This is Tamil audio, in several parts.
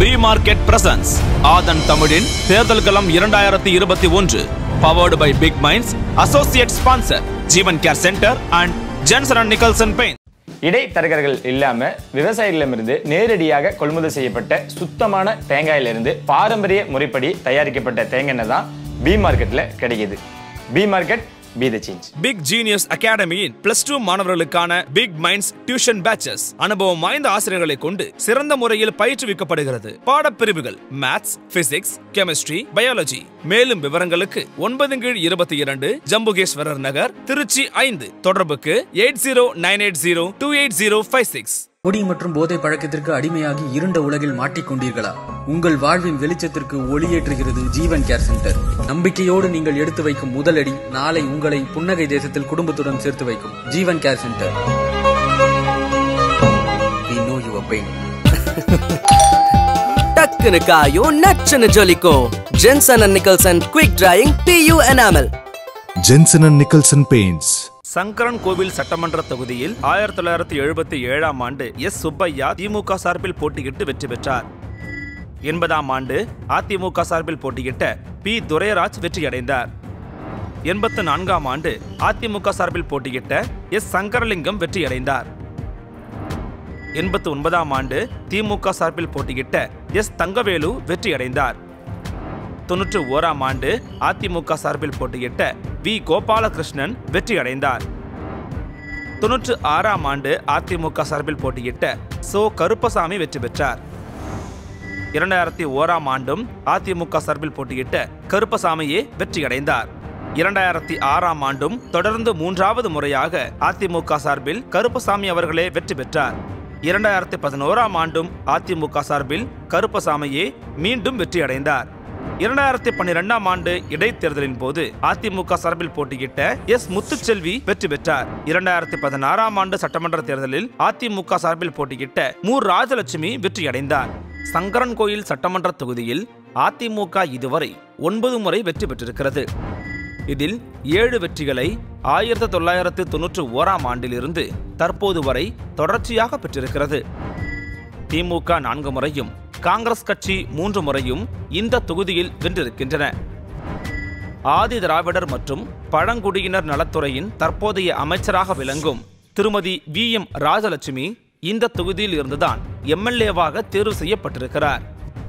பி மார்க்கெட் பிரசன்ஸ் ஆதன் தமிழின் தேர்தல் களம் இரண்டாயிரத்தி இருபத்தி ஒன்று powered by big minds associate sponsor Jeevan care centre and Jensen and Nicholson paint இடைத்தரகர்கள் இல்லாம விவசாயிகளிடமிருந்து நேரடியாக கொள்முதல் செய்யப்பட்ட சுத்தமான தேங்காயிலிருந்து பாரம்பரிய முறைப்படி தயாரிக்கப்பட்ட தேங்காய் எண்ணெய் தான் பி மார்க்கெட்ல கிடைக்குது. B market be the change Big Genius அகாடமியின் plus two மாணவர்களுக்கான பிக் மைண்ட்ஸ் டியூஷன் பேச்சஸ் அனுபவம் வாய்ந்த ஆசிரியர்களை கொண்டு சிறந்த முறையில் பயிற்றுவிக்கப்படுகிறது. பாடப்பிரிவுகள் மேத்ஸ் பிசிக்ஸ் கெமிஸ்ட்ரி பயாலஜி மேலும் விவரங்களுக்கு ஒன்பது கீழ் இருபத்தி இரண்டு ஜம்புகேஸ்வரர் நகர் திருச்சி ஐந்து. தொடர்புக்கு eight zero nine eight zero two eight zero five six. குடி மற்றும் போதை பழக்கத்திற்கு அடிமையாகி இருண்ட உலகில் மாட்டிக்கொண்டீர்களா உங்கள் வாழ்வின் வெளிச்சத்திற்கு ஒளியேற்றுகிறது ஜீவன் கேர் சென்டர். நம்பிக்கையோடு நீங்கள் எடுத்து வைக்கும் முதலடி நாளை உங்களை புன்னகை தேசத்தில் குடும்பத்துடன் சேர்த்து வைக்கும் ஜீவன் கேர் சென்டர். டக்குனு காயும் நச்சுன்னு ஜொலிக்கும். Jensen and Nicholson quick drying PU enamel Jensen and Nicholson Paints. Sankaran Kovil சட்டமன்ற தொகுதியில் ஆயிரத்தி தொள்ளாயிரத்தி எழுபத்தி ஏழாம் ஆண்டு எஸ் சுப்பையா திமுக சார்பில் போட்டியிட்டு வெற்றி பெற்றார். எண்பதாம் ஆண்டு அதிமுக சார்பில் போட்டியிட்ட பி துரைராஜ் வெற்றியடைந்தார். எண்பத்து நான்காம் ஆண்டு அதிமுக சார்பில் போட்டியிட்ட எஸ் சங்கரலிங்கம் வெற்றியடைந்தார். எண்பத்து ஒன்பதாம் ஆண்டு திமுக சார்பில் போட்டியிட்ட எஸ் தங்கவேலு வெற்றியடைந்தார். தொன்னூற்று ஓராம் ஆண்டு அதிமுக சார்பில் போட்டியிட்ட வி. கோபாலகிருஷ்ணன் வெற்றியடைந்தார். தொன்னூற்று ஆறாம் ஆண்டு அதிமுக சார்பில் போட்டியிட்ட சோ. கருப்பசாமி வெற்றி பெற்றார். இரண்டாயிரத்தி ஓராம் ஆண்டும் அதிமுக சார்பில் போட்டியிட்ட கருப்பசாமியே வெற்றியடைந்தார். இரண்டாயிரத்தி ஆறாம் ஆண்டும் தொடர்ந்து மூன்றாவது முறையாக அதிமுக சார்பில் கருப்பசாமி அவர்களே வெற்றி பெற்றார். இரண்டாயிரத்தி பதினோராம் ஆண்டும் அதிமுக சார்பில் கருப்பசாமியே மீண்டும் வெற்றியடைந்தார். இரண்டாயிரத்தி பன்னிரெண்டாம் ஆண்டு இடைத்தேர்தலின் போது அதிமுக சார்பில் போட்டியிட்ட எஸ் முத்துச்செல்வி வெற்றி பெற்றார். இரண்டாயிரத்தி பதினாறாம் ஆண்டு சட்டமன்ற தேர்தலில் அதிமுக சார்பில் போட்டியிட்ட மு. ராஜலட்சுமி வெற்றியடைந்தார். சங்கரன் கோயில் சட்டமன்ற தொகுதியில் அதிமுக இதுவரை ஒன்பது முறை வெற்றி பெற்றிருக்கிறது. இதில் ஏழு வெற்றிகளை ஆயிரத்தி தொள்ளாயிரத்து தொன்னூற்று ஓராம் ஆண்டிலிருந்து தற்போது வரை தொடர்ச்சியாக பெற்றிருக்கிறது. திமுக நான்கு முறையும் காங்கிரஸ் கட்சி மூன்று முறையும் இந்த தொகுதியில் வென்றிருக்கின்றன. ஆதி திராவிடர் மற்றும் பழங்குடியினர் நலத்துறையின் தற்போதைய அமைச்சராக விளங்கும் திருமதி வி. எம். ராஜலட்சுமி இந்த தொகுதியில் இருந்துதான் எம்எல்ஏவாக தேர்வு செய்யப்பட்டிருக்கிறார்.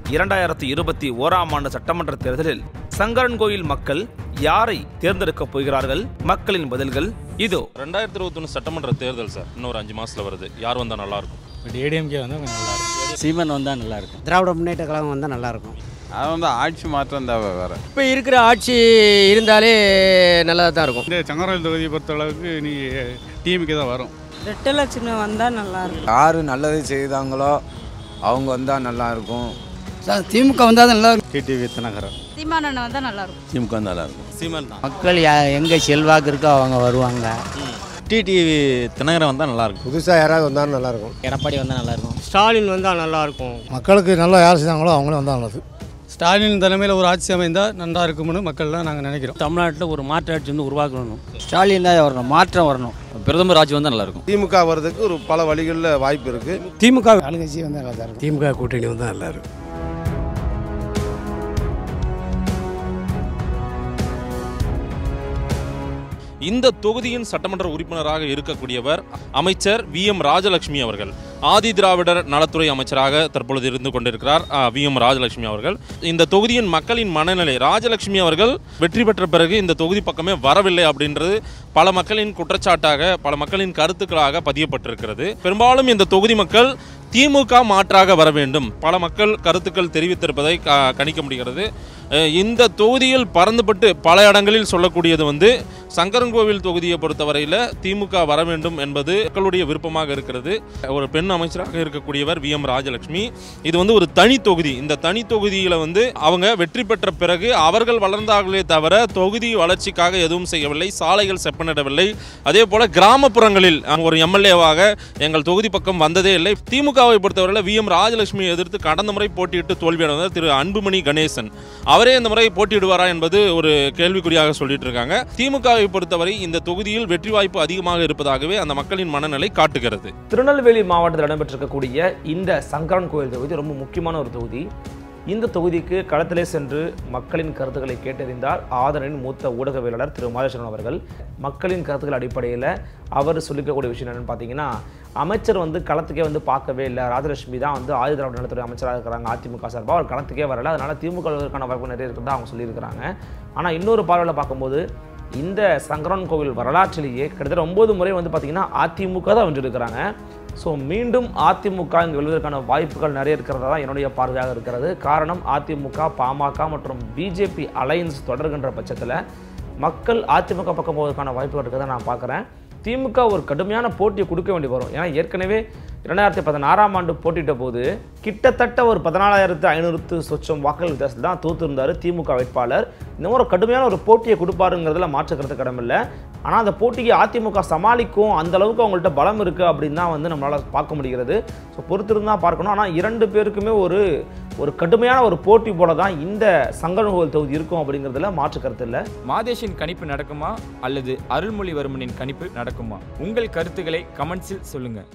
இரண்டாயிரத்தி இருபத்தி ஓராம் ஆண்டு சட்டமன்ற தேர்தலில் சங்கரன்கோயில் மக்கள் யாரை தேர்ந்தெடுக்கப் போகிறார்கள்? மக்களின் பதில்கள் இதோ. ரெண்டாயிரத்தி இருபத்தொன்று சட்டமன்ற தேர்தல் சார். இன்னொரு அஞ்சு மாசத்துல வருது. யார் வந்தா நல்லா இருக்கும்? ஏடிஎம்கே வந்தால் கொஞ்சம் நல்லா இருக்கும். சீமன் வந்தால் நல்லா இருக்கும் திராவிட முன்னேற்ற கழகம் வந்தால் நல்லாயிருக்கும். அது வந்து ஆட்சி மாற்றம் தேவை வேறு. இப்போ இருக்கிற ஆட்சி இருந்தாலே நல்லதாக தான் இருக்கும். இந்த சங்கராயில் தொகுதியை பொறுத்த அளவுக்கு நீ டிஎம்கே தான் வரும். ரெட்டை லட்சணம் வந்தால் நல்லா இருக்கும் யார் நல்லது செய்தாங்களோ அவங்க வந்தால் நல்லா இருக்கும் சார் திமுக வந்தால் நல்லா இருக்கும் டிடிவி தினகரன் சீமானண்ணன் வந்தால் நல்லா இருக்கும் திமுக நல்லா இருக்கும் சீமன் தான். மக்கள் எங்கே செல்வாக்கு இருக்கோ அவங்க வருவாங்க. டிடிவி தினகரன் வந்தா நல்லா இருக்கும் புதுசாக யாராவது வந்தாலும் நல்லாயிருக்கும். எடப்பாடி வந்தால் நல்லா இருக்கும் ஸ்டாலின் வந்தால் நல்லா இருக்கும் மக்களுக்கு நல்லா யார் செய்தாங்களோ அவங்களும் வந்தால் நல்லது. ஸ்டாலின் தலைமையில் ஒரு ஆட்சி அமைந்தால் நல்லா இருக்கும்னு மக்கள்லாம் நாங்கள் நினைக்கிறோம். தமிழ்நாட்டில் ஒரு மாற்று ஆட்சி வந்து உருவாக்கணும் ஸ்டாலின் தான் வரணும் மாற்றம் வரணும். பிரதமர் ஆட்சி வந்தா நல்லா இருக்கும் திமுக வர்றதுக்கு ஒரு பல வழிகளில் வாய்ப்பு இருக்குது திமுக ஆளுங்கட்சி வந்தால் நல்லா இருக்கும். திமுக கூட்டணி வந்தால் நல்லா இருக்கும். இந்த தொகுதியின் சட்டமன்ற உறுப்பினராக இருக்கக்கூடியவர் அமைச்சர் வி எம் ராஜலட்சுமி அவர்கள். ஆதி திராவிடர் நலத்துறை அமைச்சராக தற்பொழுது இருந்து கொண்டிருக்கிறார் வி. எம். ராஜலட்சுமி அவர்கள். இந்த தொகுதியின் மக்களின் மனநிலை ராஜலட்சுமி அவர்கள் வெற்றி பெற்ற பிறகு இந்த தொகுதி பக்கமே வரவில்லை அப்படின்றது பல மக்களின் குற்றச்சாட்டாக பல மக்களின் கருத்துக்களாக பதியப்பட்டிருக்கிறது. பெரும்பாலும் இந்த தொகுதி மக்கள் திமுக மாற்றாக வர வேண்டும். பல மக்கள் கருத்துக்கள் தெரிவித்திருப்பதை க- கணிக்க முடிகிறது. இந்த தொகுதியில் பறந்துபட்டு பல இடங்களில் சொல்லக்கூடியது வந்து சங்கரன்கோவில் தொகுதியை பொறுத்தவரையில் திமுக வர வேண்டும் என்பது மக்களுடைய விருப்பமாக இருக்கிறது. ஒரு பெண் அமைச்சராக இருக்கக்கூடியவர் வி எம் ராஜலட்சுமி. இது வந்து ஒரு தனி தொகுதி. இந்த தனி தொகுதியில் வந்து அவங்க வெற்றி பெற்ற பிறகு அவர்கள் வளர்ந்தார்களே தவிர தொகுதி வளர்ச்சிக்காக எதுவும் செய்யவில்லை. சாலைகள் செப்பனிடவில்லை. அதே போல கிராமப்புறங்களில் ஒரு எம்எல்ஏவாக எங்கள் தொகுதி பக்கம் வந்ததே இல்லை. திமுக திமுகவை பொறுத்தவரையில் வி எம் ராஜலட்சுமியை எதிர்த்து கடந்த முறை போட்டியிட்டு தோல்வியடைந்தார் திரு அன்புமணி கணேசன். அவரே இந்த முறை போட்டியிடுவாரா என்பது ஒரு கேள்விக்குறியாக சொல்லிட்டு இருக்காங்க. திமுகவை பொறுத்தவரை இந்த தொகுதியில் வெற்றி வாய்ப்பு அதிகமாக இருப்பதாகவே அந்த மக்களின் மனநிலை காட்டுகிறது. திருநெல்வேலி மாவட்டத்தில் இடம்பெற்றிருக்கக்கூடிய இந்த சங்கரன் கோயில் தொகுதி ரொம்ப முக்கியமான ஒரு தொகுதி. இந்த தொகுதிக்கு களத்திலே சென்று மக்களின் கருத்துக்களை கேட்டறிந்தார் ஆதரனின் மூத்த ஊடகவியலாளர் திரு மாதேஸ்வரன் அவர்கள். மக்களின் கருத்துக்கள் அடிப்படையில் அவர் சொல்லிக்கக்கூடிய விஷயம் என்னென்னு பார்த்தீங்கன்னா அமைச்சர் வந்து களத்துக்கே வந்து பார்க்கவே இல்லை. ராஜலட்சுமி தான் வந்து ஆயுத திராவிட நலத்துறை அமைச்சராக இருக்கிறாங்க. அதிமுக சார்பாக அவர் களத்துக்கே வரல. அதனால திமுக வாய்ப்பு நிறைய இருக்கிறதா அவங்க சொல்லியிருக்கிறாங்க. ஆனால் இன்னொரு பார்வையில் பார்க்கும்போது இந்த சங்கரன் கோவில் வரலாற்றிலேயே கிட்டத்தட்ட ஒம்பது முறை வந்து பார்த்திங்கன்னா அதிமுக தான் வென்றிருக்கிறாங்க. ஸோ மீண்டும் அதிமுக இங்கே வெல்வதற்கான வாய்ப்புகள் நிறைய இருக்கிறதா தான் என்னுடைய பார்வையாக இருக்கிறது. காரணம் அதிமுக பாமக மற்றும் பிஜேபி அலையன்ஸ் தொடர்கின்ற பட்சத்தில் மக்கள் அதிமுக பக்கம் போவதற்கான வாய்ப்புகள் இருக்கிறத நான் பார்க்குறேன். திமுக ஒரு கடுமையான போட்டியை கொடுக்க வேண்டி வரும். ஏன்னா ஏற்கனவே இரண்டாயிரத்தி பதினாறாம் ஆண்டு போட்டிட்ட போது கிட்டத்தட்ட ஒரு பதினாலாயிரத்து ஐநூறு சொச்சம் வாக்குகள் வித்தியாசத்தில் தான் தோத்துருந்தார் திமுக வேட்பாளர். இந்த மாதிரி ஒரு கடுமையான ஒரு போட்டியை கொடுப்பாருங்கிறதுல மாற்றுக்கிறது கடமில்லை ஆனால் அந்த போட்டிக்கு அதிமுக சமாளிக்கும் அந்த அளவுக்கு அவங்கள்ட்ட பலம் இருக்குது அப்படின்னு தான் வந்து நம்மளால் பார்க்க முடிகிறது. ஸோ பொறுத்திருந்து பார்க்கணும். ஆனால் இரண்டு பேருக்குமே ஒரு ஒரு கடுமையான ஒரு போட்டி போல தான் இந்த சங்கரன்கோவில் தொகுதி இருக்கும் அப்படிங்கிறதுல மாற்று கருத்து இல்லை. மாதேஷின் கணிப்பு நடக்குமா? அல்லது அருள்மொழிவர்மனின் கணிப்பு நடக்குமா? உங்கள் கருத்துக்களை கமெண்ட்ஸில் சொல்லுங்கள்